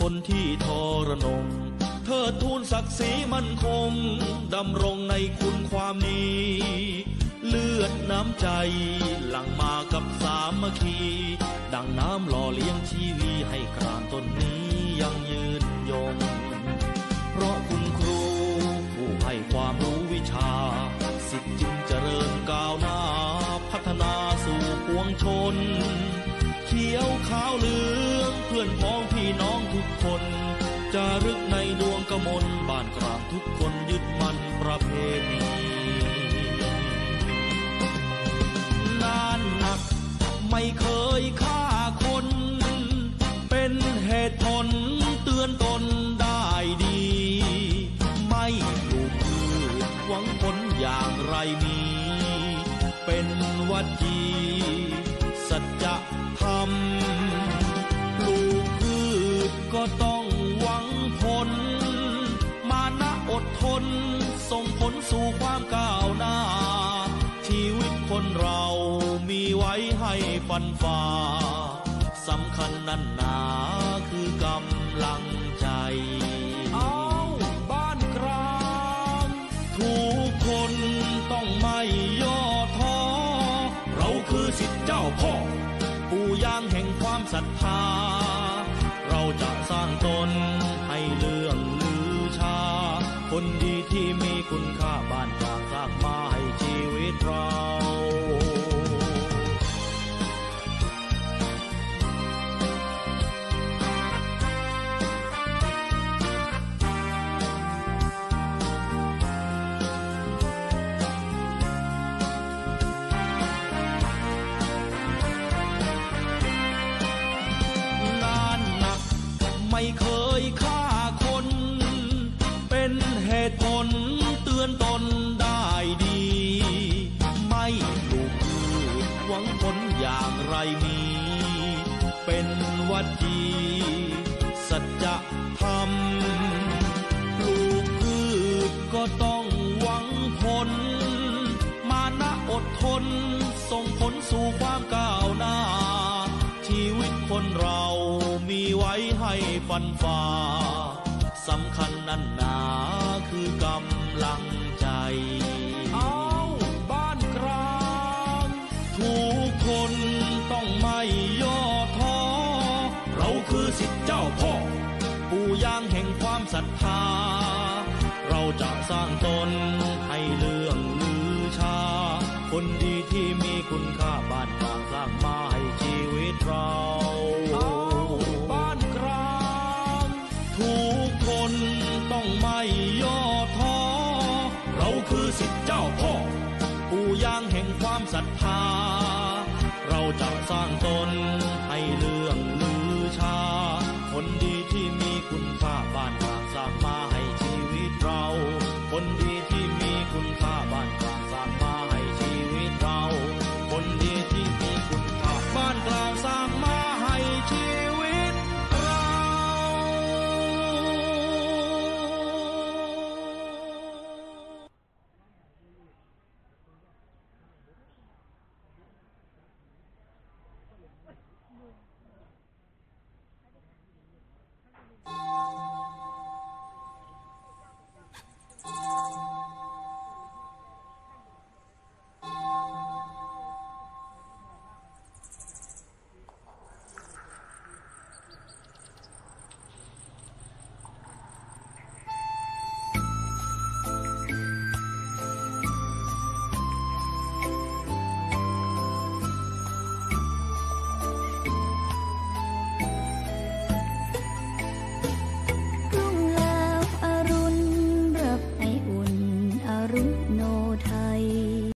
คนที่ทรนงเธอทูลศักดิ์ศรีมั่นคง ดำรงในคุณความนี้เลือดน้ำใจ หลังมากับสามัคคี ดังน้ำหล่อเลี้ยงชีวีให้กรานต้นนี้ยังยืนยง เพราะคุณครูผู้ให้ความรู้วิชา สิทธิ์จึงเจริญก้าวหน้า พัฒนาสู่ปวงชน เขียวขาวเหลื พื่อนพ้องพี่น้องทุกคนจะรึกในดวงกมลบ้านกลางทุกคนยึดมั่นประเพณีงานหนักไม่เคยฆ่าคน เป็นเหตุผลเตือนตนได้ดี ไม่ปลูกพืชหวังผลอย่างไรมี เป็นวัจีสัจธรรม ก็ต้องหวังผล มานะอดทน ส่งผลสู่ความก้าวหน้า ชีวิตคนเรามีไว้ให้ฟันฝ่าสำคัญนั่นหนาคือกำลังใจเอาบ้านกลางทุกคนต้องไม่ย่อท้อเราคือสิทธิเจ้าพ่อปู่ย่างแห่งความศรัทธา เราจะสร้างตนให้เรื่องลือชา คนดีที่มีคุณค่าบ้านจากสร้างมาให้ชีวิตเรา เป็นวัจีสัจธรรมปลูกพืชก็ต้องหวังผล มานะอดทน ส่งผลสู่ความก้าวหน้า ชีวิตคนเรามีไว้ให้ฟันฝ่าสำคัญนั่นหนาคือกำลังใจ คือสิทธิเจ้าพ่อ ปู่ย่างแห่งความศรัทธา เราจะสร้างตนให้เรื่องลือชา คนดีที่มีคุณค่าบ้านกลางสร้างมาให้ชีวิตเราบ้านกลางทุกคนต้องไม่ย่อท้อ เราคือสิทธิเจ้าพ่อ ปู่ย่างแห่งความศรัทธา